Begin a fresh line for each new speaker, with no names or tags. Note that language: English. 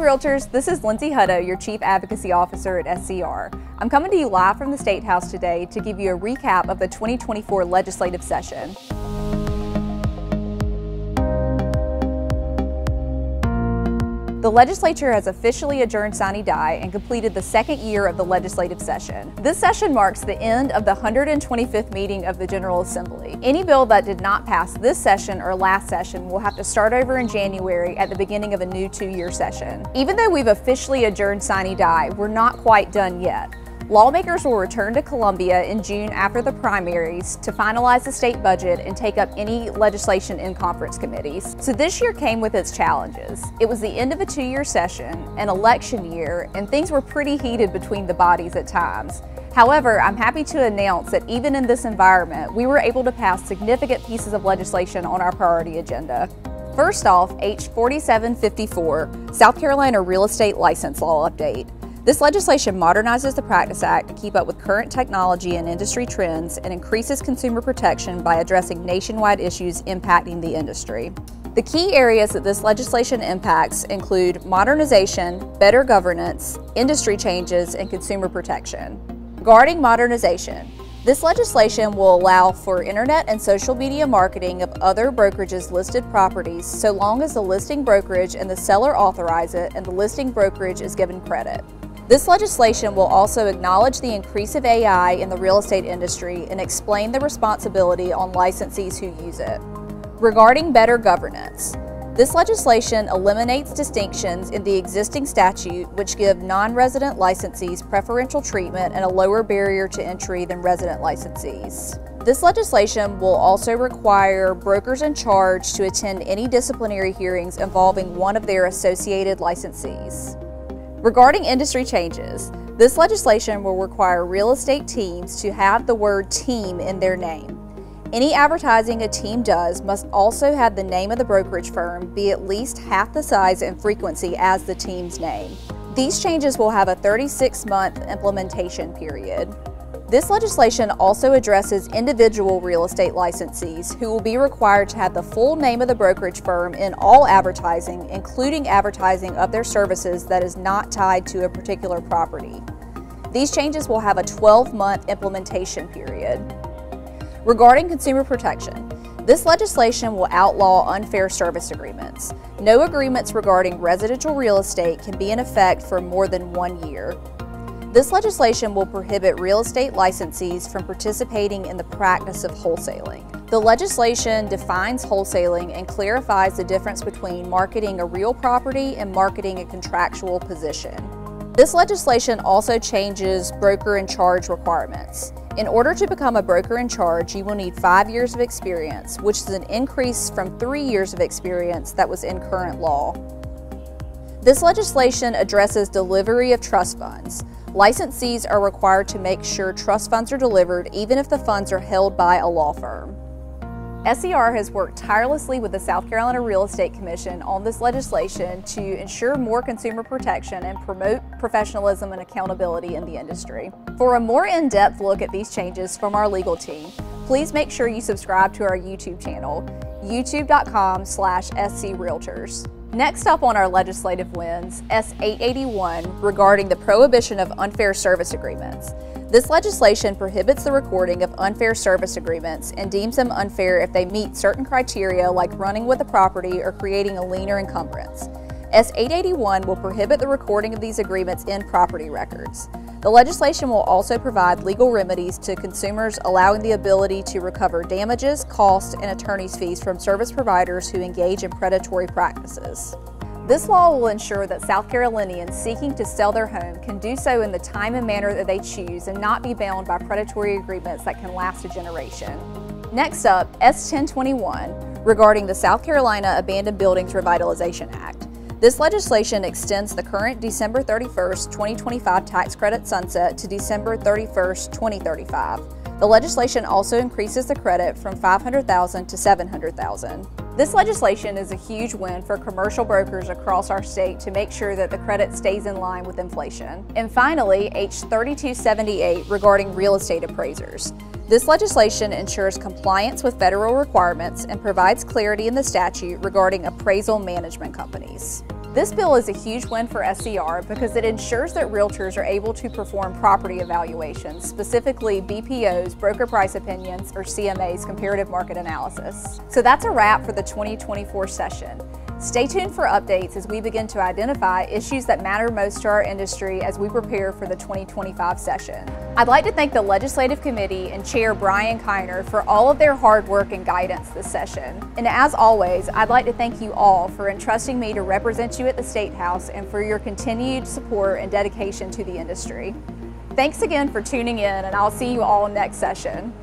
Realtors, this is Lindsay Hutto, your Chief Advocacy Officer at SCR. I'm coming to you live from the State House today to give you a recap of the 2024 legislative session. The legislature has officially adjourned sine die and completed the second year of the legislative session. This session marks the end of the 125th meeting of the General Assembly. Any bill that did not pass this session or last session will have to start over in January at the beginning of a new two-year session. Even though we've officially adjourned sine die, we're not quite done yet. Lawmakers will return to Columbia in June after the primaries to finalize the state budget and take up any legislation in conference committees. So this year came with its challenges. It was the end of a two-year session, an election year, and things were pretty heated between the bodies at times. However, I'm happy to announce that even in this environment, we were able to pass significant pieces of legislation on our priority agenda. First off, H 4754, South Carolina Real Estate License Law Update. This legislation modernizes the Practice Act to keep up with current technology and industry trends and increases consumer protection by addressing nationwide issues impacting the industry. The key areas that this legislation impacts include modernization, better governance, industry changes, and consumer protection. Regarding modernization, this legislation will allow for internet and social media marketing of other brokerages' listed properties so long as the listing brokerage and the seller authorize it and the listing brokerage is given credit. This legislation will also acknowledge the increase of AI in the real estate industry and explain the responsibility on licensees who use it. Regarding better governance, this legislation eliminates distinctions in the existing statute which give non-resident licensees preferential treatment and a lower barrier to entry than resident licensees. This legislation will also require brokers in charge to attend any disciplinary hearings involving one of their associated licensees. Regarding industry changes, this legislation will require real estate teams to have the word team in their name. Any advertising a team does must also have the name of the brokerage firm be at least half the size and frequency as the team's name. These changes will have a 36 month implementation period. This legislation also addresses individual real estate licensees who will be required to have the full name of the brokerage firm in all advertising, including advertising of their services that is not tied to a particular property. These changes will have a 12 month implementation period. Regarding consumer protection, this legislation will outlaw unfair service agreements. No agreements regarding residential real estate can be in effect for more than one year. This legislation will prohibit real estate licensees from participating in the practice of wholesaling. The legislation defines wholesaling and clarifies the difference between marketing a real property and marketing a contractual position. This legislation also changes broker in charge requirements. In order to become a broker in charge, you will need five years of experience, which is an increase from three years of experience that was in current law. This legislation addresses delivery of trust funds. Licensees are required to make sure trust funds are delivered even if the funds are held by a law firm. SCR has worked tirelessly with the South Carolina Real Estate Commission on this legislation to ensure more consumer protection and promote professionalism and accountability in the industry. For a more in-depth look at these changes from our legal team, please make sure you subscribe to our YouTube channel, youtube.com slash screaltors. Next up on our legislative wins, S881 regarding the prohibition of unfair service agreements. This legislation prohibits the recording of unfair service agreements and deems them unfair if they meet certain criteria like running with a property or creating a lien or encumbrance. S881 will prohibit the recording of these agreements in property records. The legislation will also provide legal remedies to consumers, allowing the ability to recover damages, costs, and attorney's fees from service providers who engage in predatory practices. This law will ensure that South Carolinians seeking to sell their home can do so in the time and manner that they choose and not be bound by predatory agreements that can last a generation. Next up, S1021 regarding the South Carolina Abandoned Buildings Revitalization Act. This legislation extends the current December 31st, 2025 tax credit sunset to December 31st, 2035. The legislation also increases the credit from 500,000 to 700,000. This legislation is a huge win for commercial brokers across our state to make sure that the credit stays in line with inflation. And finally, H3278 regarding real estate appraisers. This legislation ensures compliance with federal requirements and provides clarity in the statute regarding appraisal management companies. This bill is a huge win for SCR because it ensures that realtors are able to perform property evaluations, specifically BPO's, broker price opinions, or CMA's comparative market analysis. So that's a wrap for the 2024 session. Stay tuned for updates as we begin to identify issues that matter most to our industry as we prepare for the 2025 session. I'd like to thank the Legislative Committee and Chair Brian Kiner for all of their hard work and guidance this session. And as always, I'd like to thank you all for entrusting me to represent you at the State House and for your continued support and dedication to the industry. Thanks again for tuning in, and I'll see you all next session.